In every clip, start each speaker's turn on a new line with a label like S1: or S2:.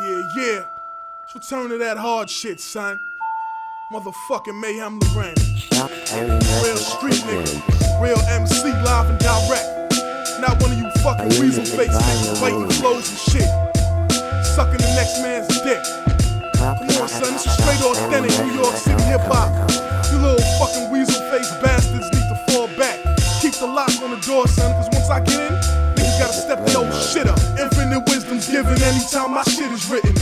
S1: Yeah, yeah. Let's return to that hard shit, son. Motherfucking Meyhem Lauren. Real street nigga. Real MC live and direct. Not one of you fucking weasel face niggas writing flows and shit. Sucking the next man's dick. Anytime my shit is written.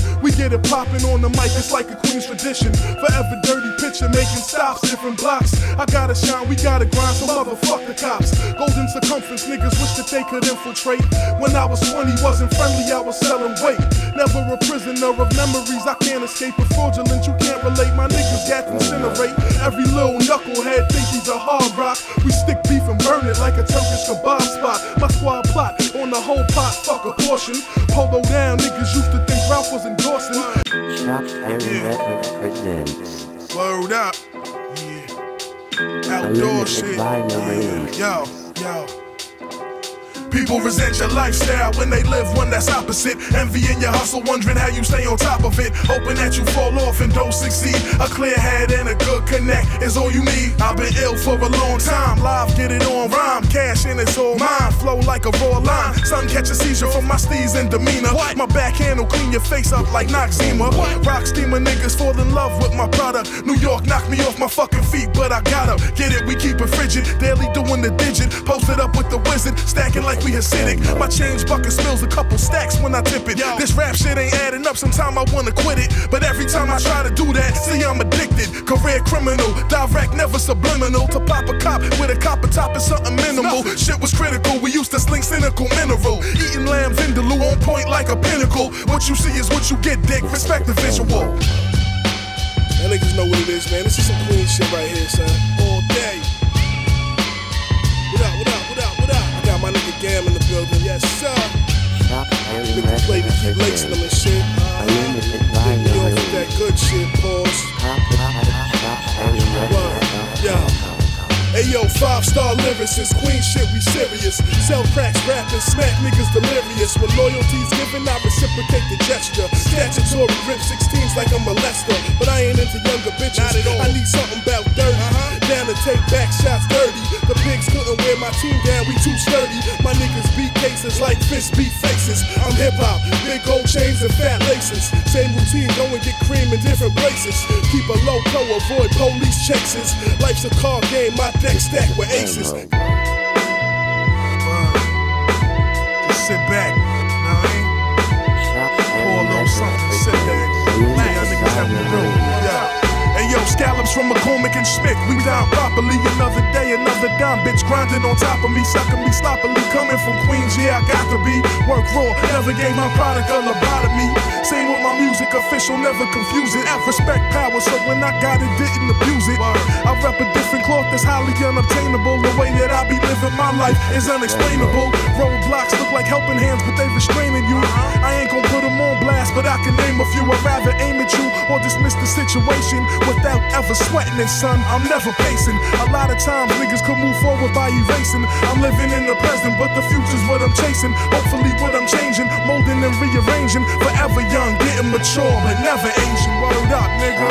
S1: Get it popping on the mic, it's like a queen's tradition. Forever dirty picture, making stops, different blocks. I gotta shine, we gotta grind, so motherfuck the cops. Golden circumference, niggas wish that they could infiltrate. When I was 20, wasn't friendly, I was selling weight. Never a prisoner of memories, I can't escape. A fraudulent, you can't relate. My niggas got incinerate. Every little knucklehead think he's a hard rock. We stick beef and burn it like a Turkish kebab spot. My squad plot on the whole pot, fuck a portion. Polo down, niggas used to think Ralph was endorsing.
S2: Chopped Herring Records presents
S1: Word up. Yeah. Outdoor shit. Yeah. Yo, yo. People resent your lifestyle when they live one that's opposite. Envying your hustle, wondering how you stay on top of it. Hoping that you fall off and don't succeed. A clear head and a good connect is all you need. I've been ill for a long time. Live, get it on rhyme. Cash in, it's all mine. Flow like a raw line. Sun catch a seizure from my steez and demeanor. My backhand will clean your face up like Noxzema. Rock steamer niggas fall in love with my product. New York knocked me off my fucking I gotta get it. We keep it frigid. Daily doing the digit. Posted up with the wizard. Stacking like we Hasidic. My change bucket spills a couple stacks when I tip it. This rap shit ain't adding up. Sometime I wanna quit it. But every time I try to do that, see I'm addicted. Career criminal. Direct, never subliminal. To pop a cop with a copper top is something minimal. Shit was critical. We used to sling cynical mineral. Eating lamb vindaloo on point like a pinnacle. What you see is what you get, dick. Respect the visual. Y'all niggas know what it is, man. This is some queen shit right here, son. All day. What up, what up, what up, what up? I got my nigga Gam in the building, yes, sir. Nickel Plated
S2: Records
S1: keep lacing them and shit. Yo, five star lyricist, queen shit, we serious. Sell cracks, rapping, smack niggas delirious. When loyalty's given, I reciprocate the gesture. Statutory rip 16s like a molester. But I ain't into younger bitches. Not at all. I need something about dirty. Uh-huh. Down to take back shots dirty. The pigs couldn't wear my team down, we too sturdy. Cases like fist beat faces. I'm hip hop, big gold chains and fat laces. Same routine, go and get cream in different places. Keep a low pro, avoid police chases. Life's a card game, my deck stacked with aces. Scallops from McCormick and Smith. We down properly. Another day, another dime. Bitch grinding on top of me, sucking me sloppily. Coming from Queens, yeah, I got to be. Work raw, never gave my product a lobotomy. Same with my music, official, never confuse it. Have respect power, so when I got it, didn't abuse it. I rep a different cloth that's highly unobtainable. The way that I be living my life is unexplainable. Roadblocks look like helping hands, but they restraining you. Uh-huh. I ain't gonna put them on blast, but I can name a few. I'd rather aim at you or dismiss the situation without ever sweating it, son. I'm never pacing. A lot of times niggas could move forward by erasing. I'm living in the present, but the future's what I'm chasing. Hopefully, what I'm changing, molding and rearranging. Forever young, getting mature, but never aging. Word up, nigga.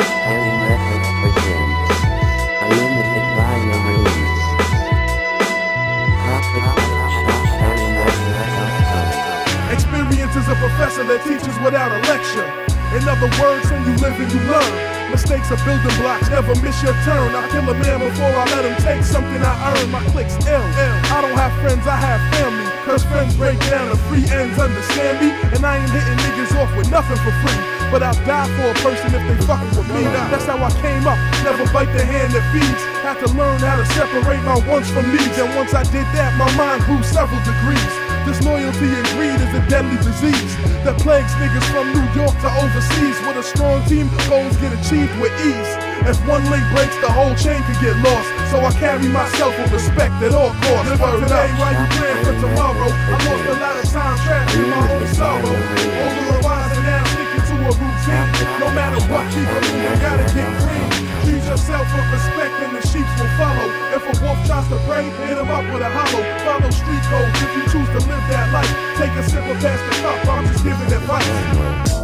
S1: Experience is a professor that teaches without a lecture. In other words, when you live and you learn. Mistakes are building blocks, never miss your turn. I kill a man before I let him take something I earn. My click's ill. I don't have friends, I have family. Cause friends break down to free ends, understand me? And I ain't hitting niggas off with nothing for free. But I'll die for a person if they fucking with me. That's how I came up. Never bite the hand that feeds. Had to learn how to separate my wants from needs. And once I did that, my mind grew several degrees. Disloyalty and greed is a deadly disease that plagues niggas from New overseas. With a strong team, goals get achieved with ease. If one link breaks, the whole chain could get lost. So I carry myself with respect at all costs. Live for today while you plan for tomorrow. I lost a lot of time trapped in my own sorrow. Older and wiser now, sticking to a routine. No matter what, keep it moving, gotta get clean. Treat yourself with respect and the sheep will follow. If a wolf tries to prey, hit him up with a hollow. Follow street codes if you choose to live that life. Take a sip or pass the cup, I'm just giving advice.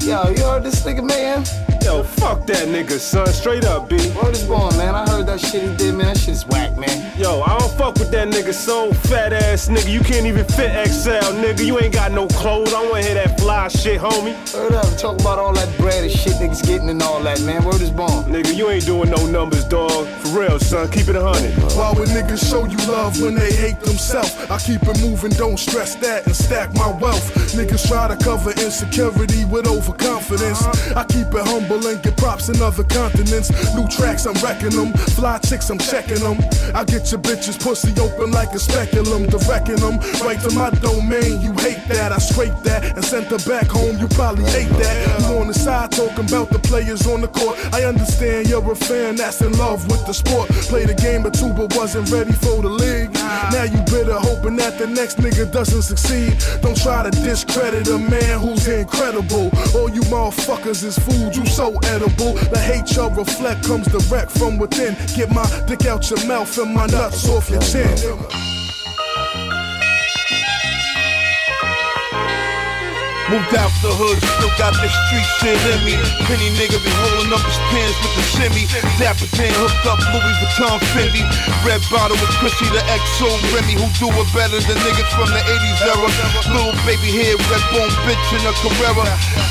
S3: Yo, you heard this nigga, man?
S4: Yo, fuck that nigga, son. Straight up, B.
S3: Word is born, man. I heard that shit he did, man. That shit's whack, man.
S4: Yo, I don't fuck with that nigga, so fat ass nigga. You can't even fit XL, nigga. You ain't got no clothes. I wanna hear that fly shit, homie.
S3: Word up, talk about all that bread and shit niggas getting and all that, man. Word is born.
S4: Nigga, you ain't doing no numbers, dog. For real, son. Keep it a hundred.
S1: Why would niggas show you love when they hate themselves? I keep it moving, don't stress that, and stack my wealth. Niggas try to cover insecurity with overconfidence. I keep it humble and get props in other continents. New tracks, I'm wrecking them. Fly chicks, I'm checking them. I get your bitches pussy open like a speculum, directing them right to my domain. You hate that, I scrape that and sent her back home. You probably hate that. You on the side talking about the players on the court. I understand you're a fan that's in love with the sport. Played a game or two, but wasn't ready for the league. Now you bitter, hoping that the next nigga doesn't succeed. Don't try to discredit a man who's incredible. All you motherfuckers is food, you so edible. The hate y'all reflect comes direct from within. Get my dick out your mouth and my nuts off your chin.
S5: Moved out the hood, still got the street shit in me. Penny nigga be holding up his pants with the shimmy. Dapper Dan hooked up Louis Vuitton Fendi. Red bottle with Chrissy, the XO Remy, who do it better than niggas from the 80s era. Little baby head, red bone bitch in a Carrera.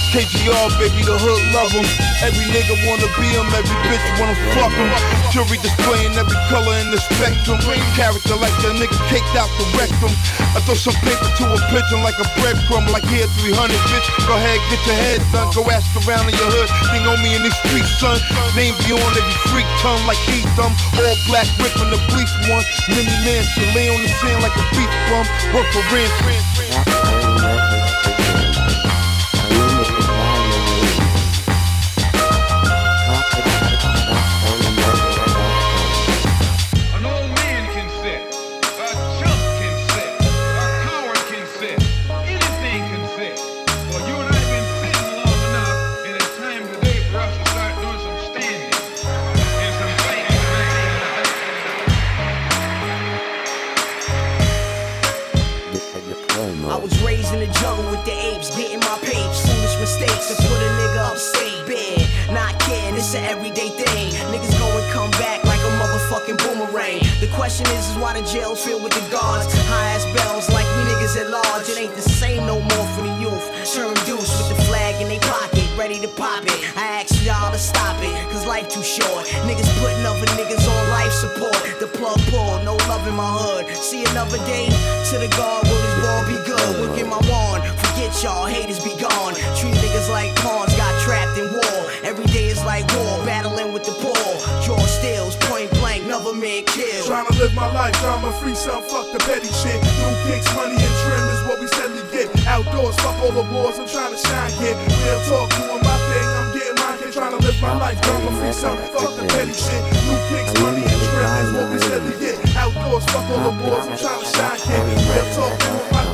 S5: KGR, baby, the hood love him. Every nigga wanna be him, every bitch wanna fuck him. Jury displaying every color in the spectrum. Character like the nigga caked out the rectum. I throw some paper to a pigeon like a breadcrumb, like here 300, bitch. Go ahead, get your head done. Go ask around in your hood. They know me in these streets, son. Name be on every freak tongue like he dumb. All black ripping the police one. Mini man, to lay on the sand like a beef bum. Work for rent.
S6: Was raised in the jungle with the apes, getting my papes. Foolish mistakes that put a nigga upstate. Bed, not kidding, it's an everyday thing. Niggas go and come back like a motherfucking boomerang. The question is, is why the jails filled with the guards? High ass bells like we niggas at large. It ain't the same no more for the youth. Turn deuce with the flag in their pocket, ready to pop it. I ask y'all to stop it, cause life too short. Niggas putting other niggas on life support. The plug pulled, no love in my hood. See another day, to the guard, will this ball be
S1: live my life, I'm a free son, fuck the petty shit. New kicks, money, and trim is what we steadily get. Outdoors, fuck all the wars, I'm trying to shine, kid. Real talk, doing my thing, I'm getting mine, kid. Trying to live my life, I'm a free son, fuck the petty shit. New kicks, money, and trim is what we steadily get. Outdoors, fuck all the wars, I'm trying to shine, kid. Real talk, doing my